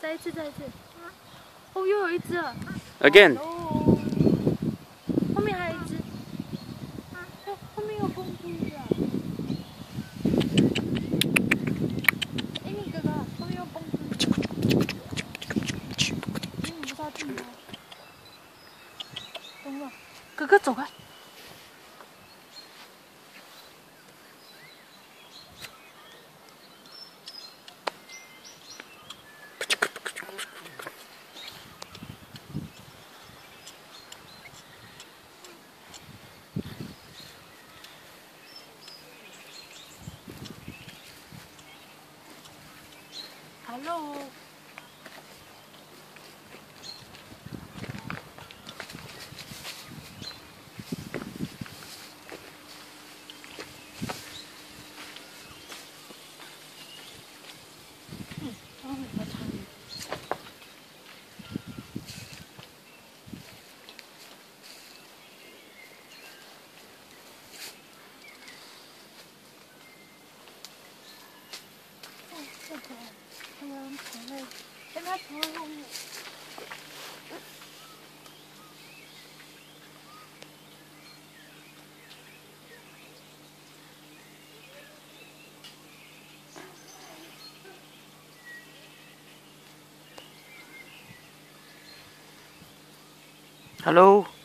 再一次，再一次。哦，又有一只了。Again. 哦，后面还有一只。哦，后面有公猪的。哎，你哥哥，后面有公猪的。嗯，不知道进吗？懂了。哥哥走开。Hello. Oh, Em hát thôi không Hello.